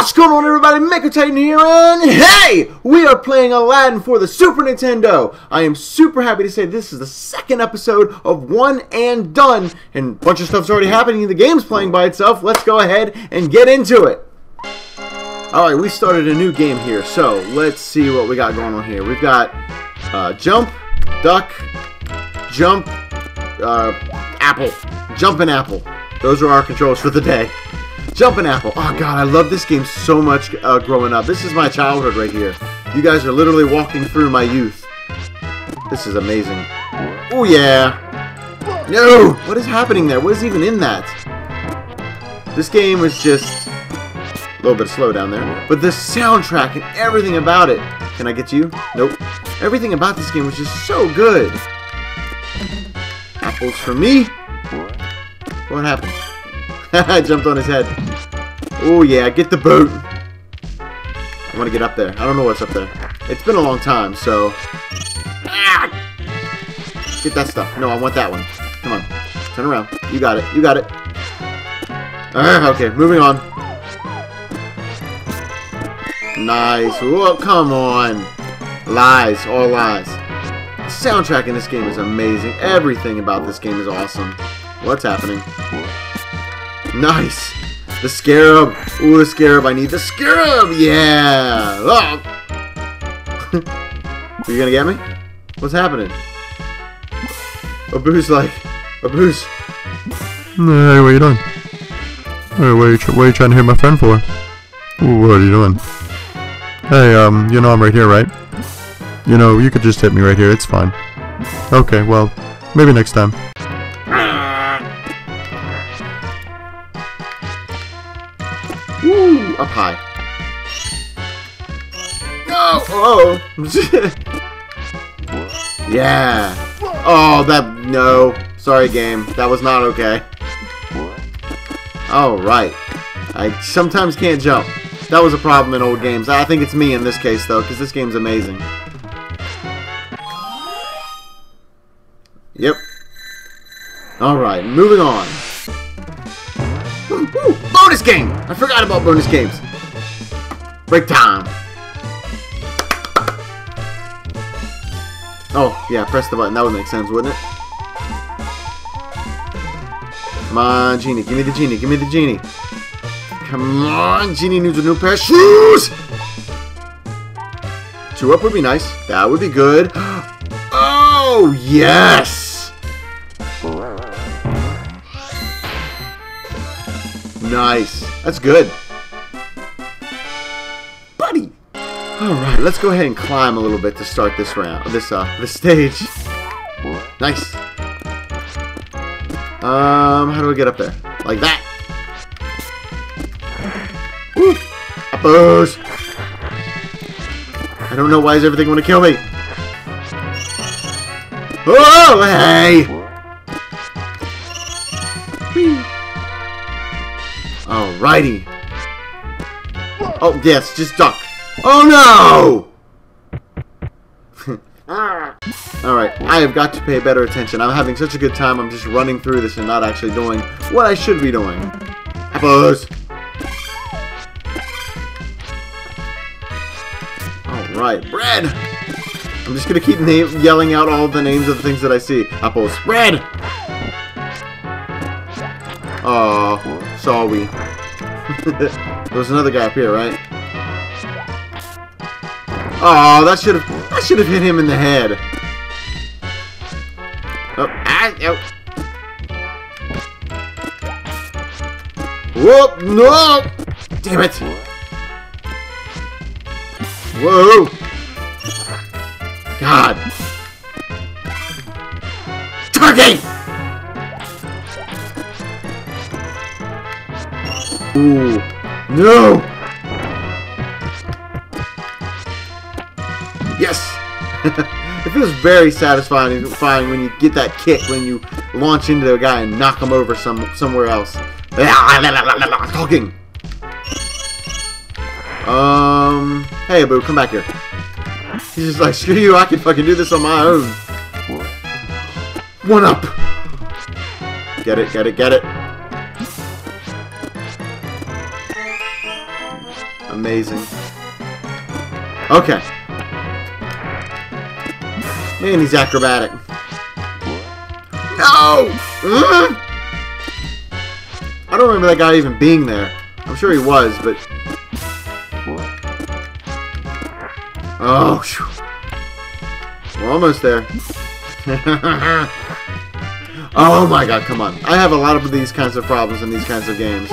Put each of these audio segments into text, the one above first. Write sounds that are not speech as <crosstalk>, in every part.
What's going on everybody, Mako Titan here, and hey! We are playing Aladdin for the Super Nintendo! I am super happy to say this is the second episode of One and Done, and a bunch of stuff's already happening, the game's playing by itself, let's go ahead and get into it! Alright, we started a new game here, so let's see what we got going on here. We've got uh, Jump, Duck, Jump, uh, Apple, Jump and Apple. Those are our controls for the day. Jumpin' Apple. Oh god, I love this game so much uh, growing up. This is my childhood right here. You guys are literally walking through my youth. This is amazing. Oh yeah. No! What is happening there? What is even in that? This game was just a little bit slow down there. But the soundtrack and everything about it. Can I get you? Nope. Everything about this game was just so good. Apples for me. What happened? <laughs> I jumped on his head. Oh yeah, get the boat. I want to get up there. I don't know what's up there. It's been a long time, so... Ah! Get that stuff. No, I want that one. Come on. Turn around. You got it. You got it. Uh, okay, moving on. Nice. Oh, come on. Lies. All lies. The soundtrack in this game is amazing. Everything about this game is awesome. What's happening? Nice. The scarab. Ooh, the scarab. I need the scarab. Yeah. Oh. Are <laughs> you gonna get me? What's happening? Abu's like, Abu's. Hey, what are you doing? Hey, what are you, what are you trying to hit my friend for? What are you doing? Hey, um, you know I'm right here, right? You know, you could just hit me right here, it's fine. Okay, well, maybe next time. Woo! Up high. No! Oh! <laughs> yeah! Oh, that... No. Sorry, game. That was not okay. Alright. I sometimes can't jump. That was a problem in old games. I think it's me in this case, though, because this game's amazing. Yep. Alright, moving on. Woo, woo, bonus game! I forgot about bonus games. Break time. Oh, yeah, press the button. That would make sense, wouldn't it? Come on, Genie. Give me the Genie. Give me the Genie. Come on, Genie needs a new pair of shoes! Two up would be nice. That would be good. <gasps> Oh, yes! Nice. That's good. Buddy! Alright, let's go ahead and climb a little bit to start this round. This, uh, this stage. Nice. Um, how do I get up there? Like that. Woo! Uppers! I don't know why does everything want to kill me. Oh, hey! Oh, yes, just duck. Oh, no! <laughs> Ah. Alright, I have got to pay better attention. I'm having such a good time, I'm just running through this and not actually doing what I should be doing. Apples! Alright, bread! I'm just gonna keep name yelling out all the names of the things that I see. Apples. Bread! Oh, saw we. There's another guy up here, right? Oh, that should have that should have hit him in the head. Oh, ah, oh. Whoop, no! Damn it! Whoa! God! Turkey! Ooh, no! Yes! <laughs> it feels very satisfying when you get that kick when you launch into a guy and knock him over some somewhere else. I'm <laughs> talking. Um. Hey, boo, come back here. He's just like, screw you, I can fucking do this on my own. One up. Get it, get it, get it. Amazing. Okay. Man, he's acrobatic. No! I don't remember that guy even being there. I'm sure he was, but... Oh. We're almost there. <laughs> oh my god, come on. I have a lot of these kinds of problems in these kinds of games.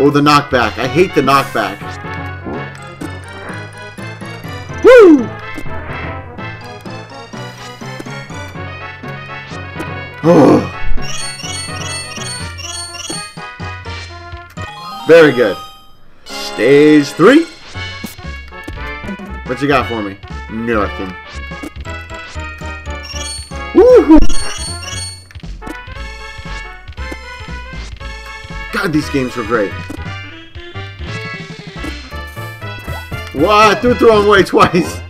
Oh, the knockback. I hate the knockback. Woo! Oh. <sighs> Very good. Stage three. What you got for me? Nothing. God, these games were great. What? I threw it the wrong way twice.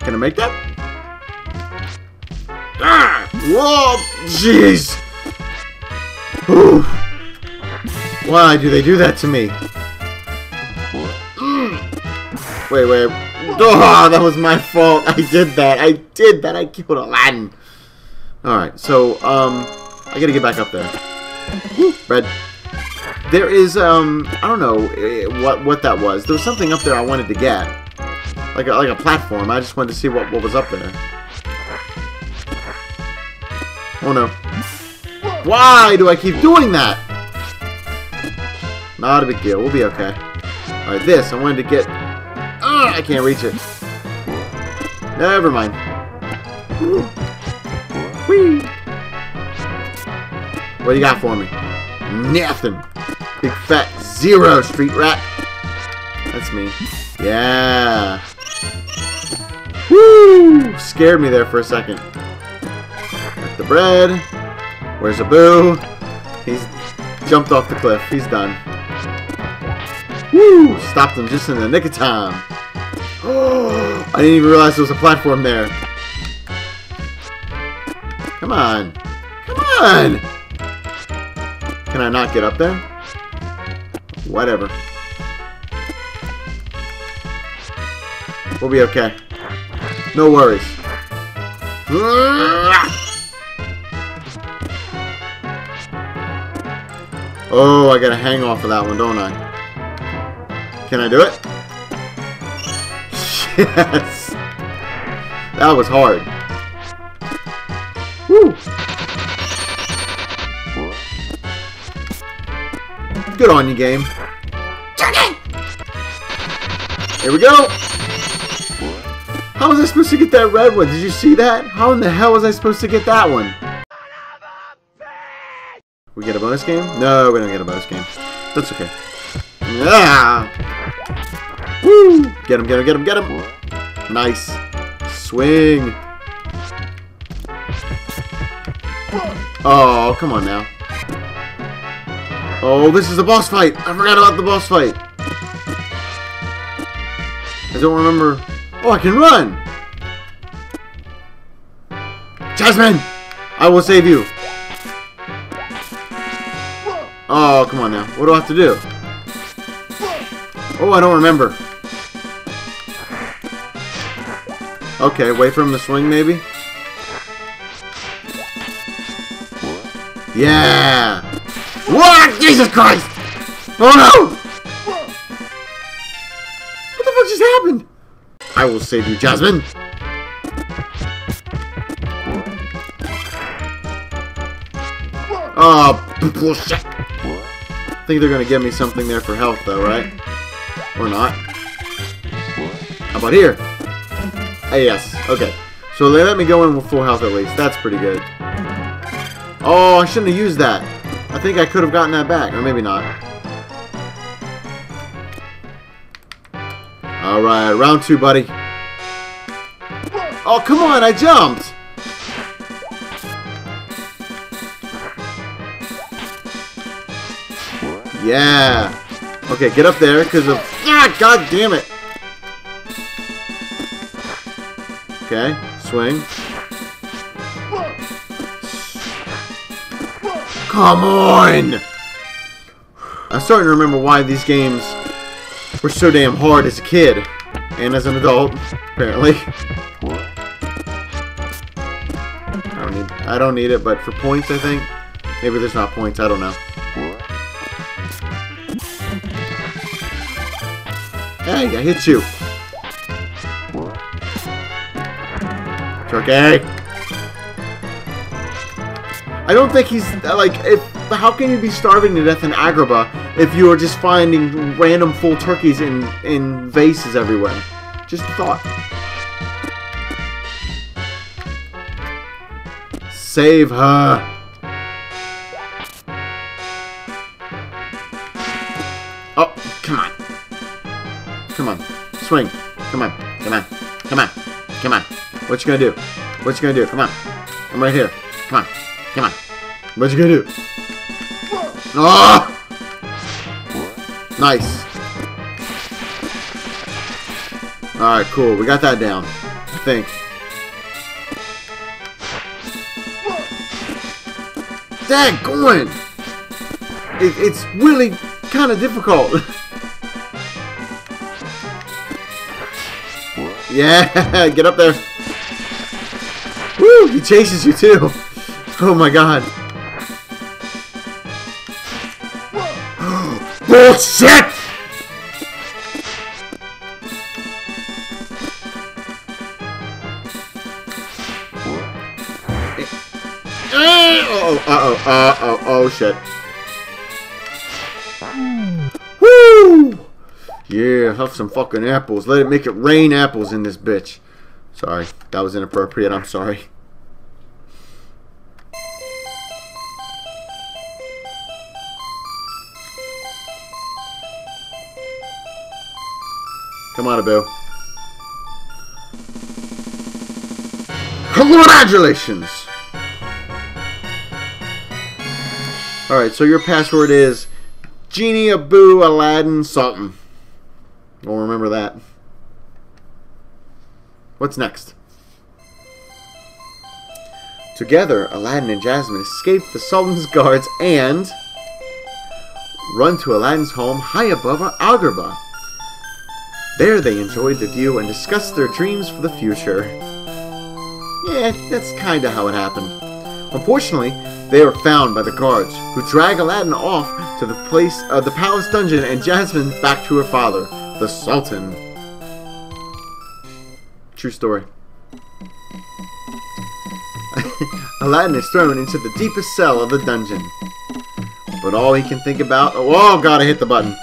Can I make that? Ah! Whoa! Jeez! Why do they do that to me? Mm. Wait, wait. Oh, that was my fault. I did that. I did that. I killed Aladdin. Alright, so, um, I gotta get back up there. Red. There is, um, I don't know eh, what what that was. There was something up there I wanted to get. Like a, like a platform. I just wanted to see what, what was up there. Oh no. Why do I keep doing that? Not a big deal. We'll be okay. Alright, this. I wanted to get... Ah, I can't reach it. Never mind. Whee! What do you got for me? Nothing. Big fat zero, street rat. That's me. Yeah. Woo! Scared me there for a second. Got the bread. Where's Abu? He's jumped off the cliff. He's done. Woo! Stopped him just in the nick of time. Oh, <gasps> I didn't even realize there was a platform there. Come on. Come on! Can I not get up there? Whatever. We'll be okay. No worries. Oh, I gotta hang off of that one, don't I? Can I do it? <laughs> Yes! That was hard. Good on you, game. Here we go! How was I supposed to get that red one? Did you see that? How in the hell was I supposed to get that one? We get a bonus game? No, we don't get a bonus game. That's okay. Yeah! Woo! Get him, get him, get him, get him! Nice. Swing! Oh, come on now. Oh, this is the boss fight! I forgot about the boss fight! I don't remember... Oh, I can run! Jasmine! I will save you! Oh, come on now. What do I have to do? Oh, I don't remember. Okay, for him to swing, maybe? Yeah! Jesus Christ! Oh no! What the fuck just happened? I will save you, Jasmine! Oh, bullshit! I think they're gonna give me something there for health, though, right? Or not. How about here? Ah, yes. Okay. So they let me go in with full health at least. That's pretty good. Oh, I shouldn't have used that. I think I could have gotten that back, or maybe not. Alright, round two, buddy. Oh, come on, I jumped! Yeah! Okay, get up there, because of... Ah, god damn it! Okay, swing. Come on! I'm starting to remember why these games were so damn hard as a kid. And as an adult, apparently. I don't need I don't need it, but for points I think. Maybe there's not points, I don't know. Hey, I hit you. Okay. I don't think he's like if how can you be starving to death in Agrabah if you are just finding random full turkeys in in vases everywhere? Just a thought. Save her. Oh, come on. Come on. Swing. Come on. Come on. Come on. Come on. What you gonna do? What you gonna do? Come on. I'm right here. Come on. Come on. What you gonna do? Oh! Nice. Alright, cool. We got that down. I think. Dang, going! It, it's really kind of difficult. <laughs> yeah, <laughs> get up there. Woo, he chases you too. Oh my god. <gasps> Bullshit! Oh, uh-oh, uh-oh, oh shit. Woo! Yeah, have some fucking apples. Let it make it rain apples in this bitch. Sorry, that was inappropriate. I'm sorry. Come on, Abu. Congratulations! Alright, so your password is Genie, Abu, Aladdin, something. We'll remember that. What's next? Together, Aladdin and Jasmine escape the Sultan's guards and run to Aladdin's home high above Agrabah. There they enjoyed the view and discussed their dreams for the future. Yeah, that's kinda how it happened. Unfortunately, they are found by the guards, who drag Aladdin off to the place, uh, the palace dungeon, and Jasmine back to her father, the Sultan. True story. <laughs> Aladdin is thrown into the deepest cell of the dungeon. But all he can think about... Oh, God, I hit the button.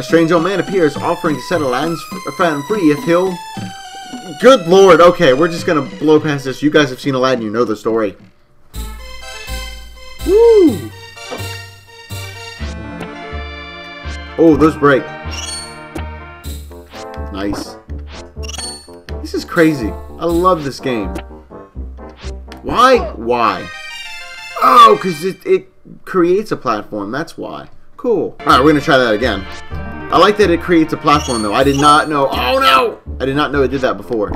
A strange old man appears, offering to set Aladdin's friend free if he'll... Good lord, okay, we're just gonna blow past this. You guys have seen Aladdin, you know the story. Woo! Oh, those break. Nice. This is crazy. I love this game. Why? Why? Oh, because it, it creates a platform. That's why. Cool. Alright, we're to try that again. I like that it creates a platform, though. I did not know. Oh, no! I did not know it did that before.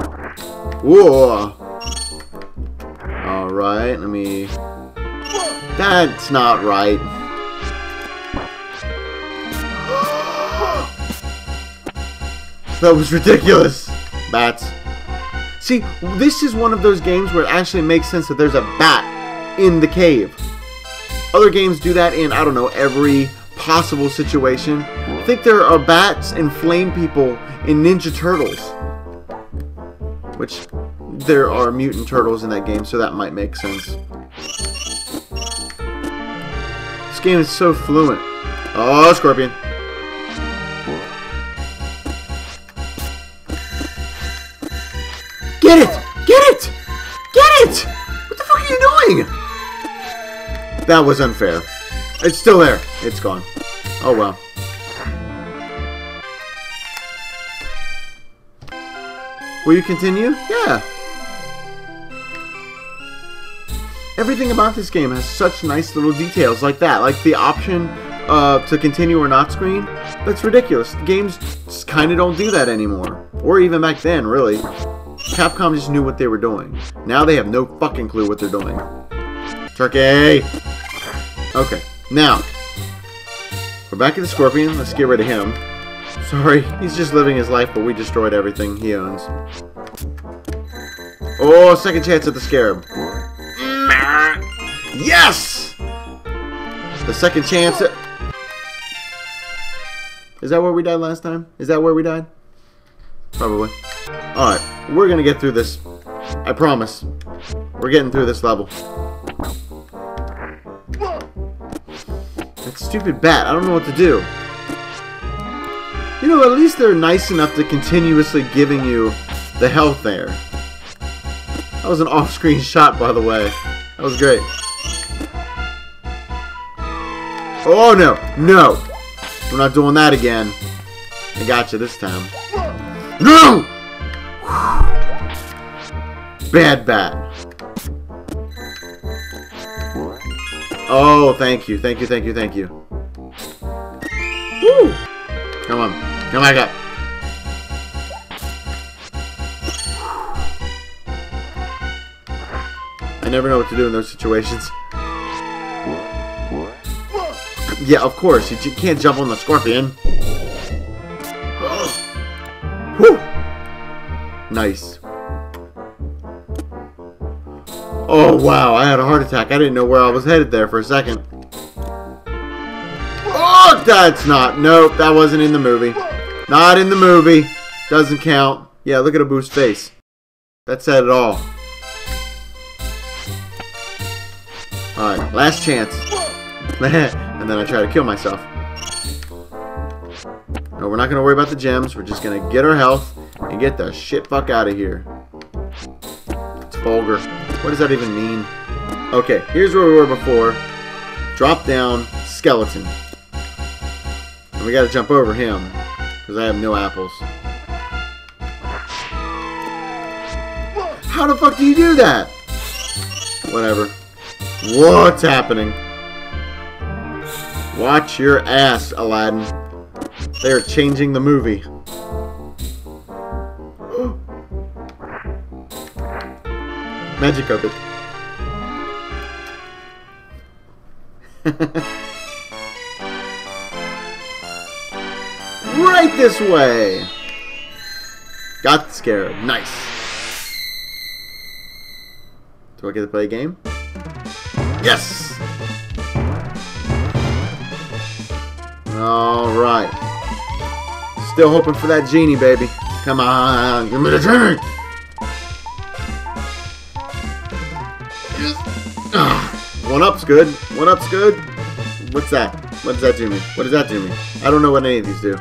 Whoa. Alright, let me... That's not right. <gasps> that was ridiculous. Bats. See, this is one of those games where it actually makes sense that there's a bat in the cave. Other games do that in, I don't know, every possible situation. I think there are bats and flame people in Ninja Turtles. Which, there are mutant turtles in that game, so that might make sense. This game is so fluent. Oh, Scorpion. Get it! Get it! Get it! What the fuck are you doing? That was unfair. It's still there. It's gone. Oh well. Will you continue? Yeah. Everything about this game has such nice little details like that. Like the option uh, to continue or not screen. That's ridiculous. Games kind of don't do that anymore. Or even back then, really. Capcom just knew what they were doing. Now they have no fucking clue what they're doing. Turkey! Okay, now. We're back at the Scorpion. Let's get rid of him. Sorry, he's just living his life, but we destroyed everything he owns. Oh, second chance at the Scarab. Yes! The second chance at... Is that where we died last time? Is that where we died? Probably. Alright, we're gonna get through this. I promise. We're getting through this level. Stupid bat, I don't know what to do. You know, at least they're nice enough to continuously giving you the health there. That was an off-screen <laughs> shot, by the way. That was great. Oh, no. No. We're not doing that again. I got you this time. No! <sighs> Bad bat. Oh, thank you. Thank you, thank you, thank you. Woo! Come on. Come back up. I never know what to do in those situations. Yeah, of course. You can't jump on the scorpion. Whew! Nice. Wow. I had a heart attack. I didn't know where I was headed there for a second. Oh, that's not. Nope, that wasn't in the movie. Not in the movie. Doesn't count. Yeah, look at Abu's face. That said it all. Alright, last chance. <laughs> and then I try to kill myself. No, we're not going to worry about the gems. We're just going to get our health and get the shit fuck out of here. Vulgar. What does that even mean? Okay, here's where we were before. Drop down, skeleton. And we got to jump over him because I have no apples. How the fuck do you do that? Whatever. What's happening? Watch your ass, Aladdin. They are changing the movie. Magic carpet. <laughs> right this way! Got scared. Nice. Do I get to play a game? Yes! Alright. Still hoping for that genie, baby. Come on, give me the genie! One up's good. One up's good. What's that? What does that do me? What does that do me? I don't know what any of these do.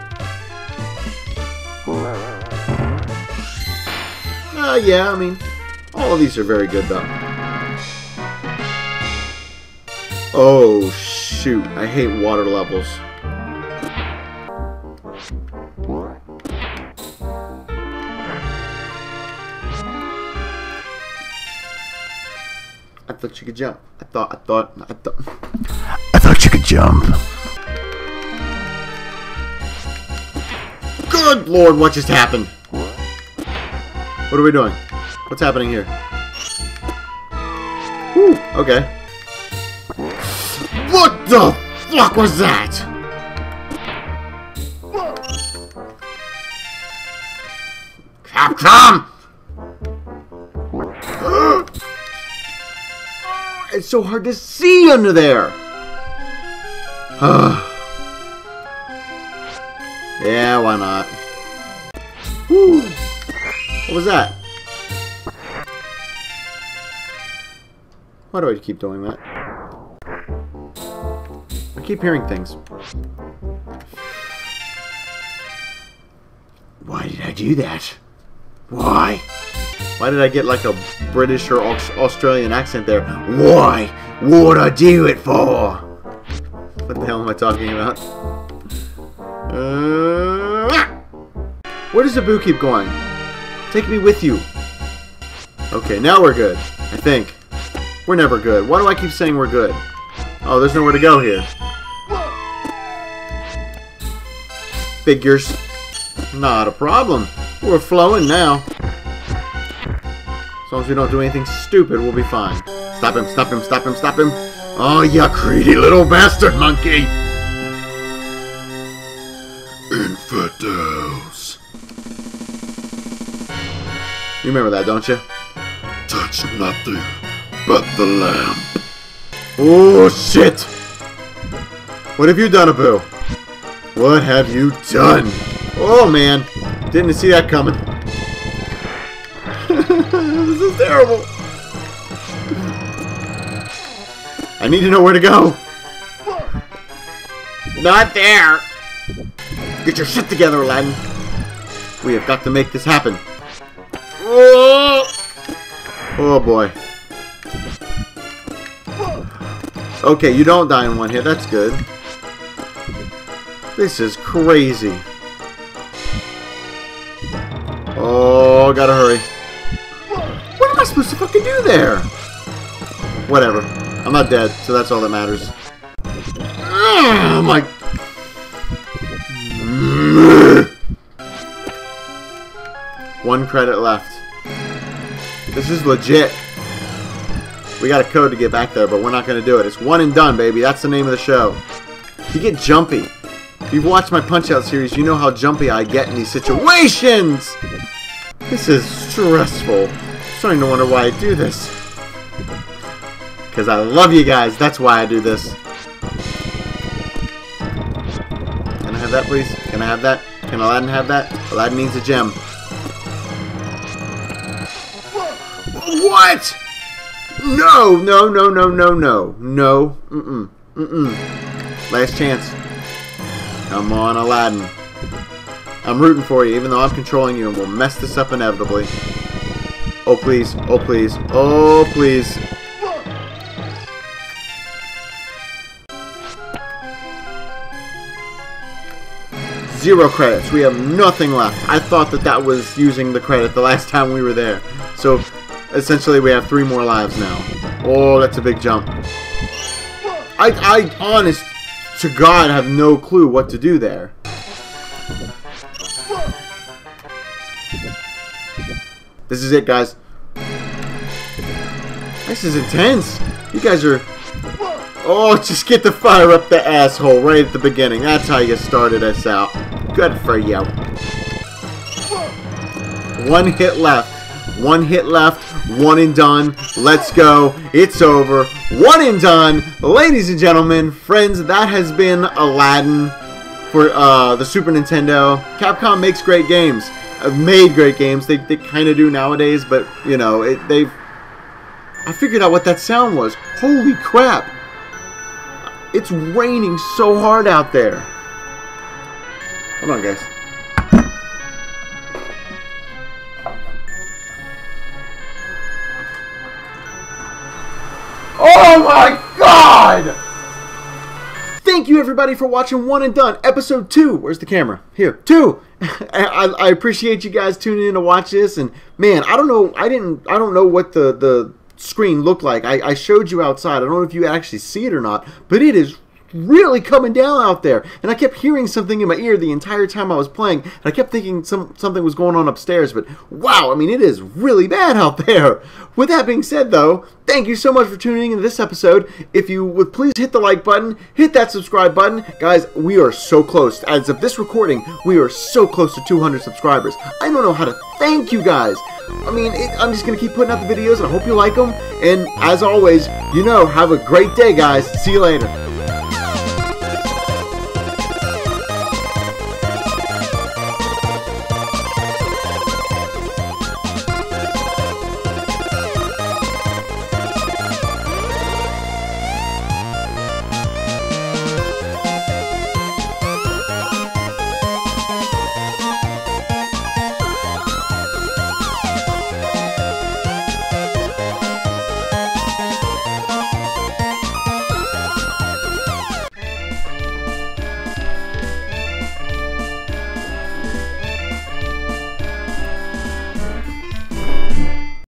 Uh, yeah, I mean, all of these are very good, though. Oh, shoot. I hate water levels. Could jump. I thought, I thought, I thought. I thought you could jump. Good lord, what just happened? What are we doing? What's happening here? Whew, okay. What the fuck was that? Capcom! So hard to see under there. Ah. yeah, why not? Whew. What was that? Why do I keep doing that? I keep hearing things. Why did I do that? Why? Why did I get like a British or Australian accent there? Why would I do it for? What the hell am I talking about? Uh, where does Abu keep going? Take me with you. Okay, now we're good. I think. We're never good. Why do I keep saying we're good? Oh, there's nowhere to go here. Figures. Not a problem. We're flowing now. Long as we don't do anything stupid, we'll be fine. Stop him, stop him, stop him, stop him. Oh, you greedy little bastard monkey! Infidels. You remember that, don't you? Touch nothing but the lamp. Oh, shit! What have you done, Abu? What have you done? Oh, man. Didn't see that coming. Terrible. I need to know where to go. Not there. Get your shit together, Aladdin. We have got to make this happen. Oh, oh boy. Okay, you don't die in one hit. That's good. This is crazy. Oh, gotta hurry. I supposed to fucking do there? Whatever. I'm not dead, so that's all that matters. Oh my... One credit left. This is legit. We got a code to get back there, but we're not going to do it. It's one and done, baby. That's the name of the show. You get jumpy. If you've watched my Punch-Out series, you know how jumpy I get in these situations. This is stressful. Starting to wonder why I do this. Because I love you guys. That's why I do this. Can I have that, please? Can I have that? Can Aladdin have that? Aladdin needs a gem. What? No, no, no, no, no, no. No. Mm-mm. Mm-mm. Last chance. Come on, Aladdin. I'm rooting for you, even though I'm controlling you, and we'll mess this up inevitably. Oh, please. Oh, please. Oh, please. Zero credits. We have nothing left. I thought that that was using the credit the last time we were there. So, essentially, we have three more lives now. Oh, that's a big jump. I, I, honest to God, have no clue what to do there. This is it, guys. This is intense. You guys are... Oh, just get the fire up the asshole right at the beginning. That's how you started us out. Good for you. One hit left. One hit left. One and done. Let's go. It's over. One and done. Ladies and gentlemen, friends, that has been Aladdin for uh, the Super Nintendo. Capcom makes great games. Have made great games. They, they kind of do nowadays, but, you know, it, they've... I figured out what that sound was. Holy crap. It's raining so hard out there. Hold on, guys. Oh my god! Thank you everybody for watching One and Done, episode 2. Where's the camera? Here, 2. <laughs> I, I appreciate you guys tuning in to watch this and man, I don't know, I didn't, I don't know what the, the screen looked like. I, I showed you outside. I don't know if you actually see it or not, but it is really coming down out there. And I kept hearing something in my ear the entire time I was playing. And I kept thinking some something was going on upstairs. But wow, I mean, it is really bad out there. With that being said, though, thank you so much for tuning in to this episode. If you would please hit the like button, hit that subscribe button. Guys, we are so close. As of this recording, we are so close to 200 subscribers. I don't know how to thank you guys. I mean, it, I'm just going to keep putting out the videos, and I hope you like them. And as always, you know, have a great day, guys. See you later.